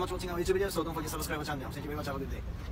much for watching our YouTube video. So don't forget to subscribe our channel. Thank you very much. Have a good day.